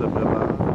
of the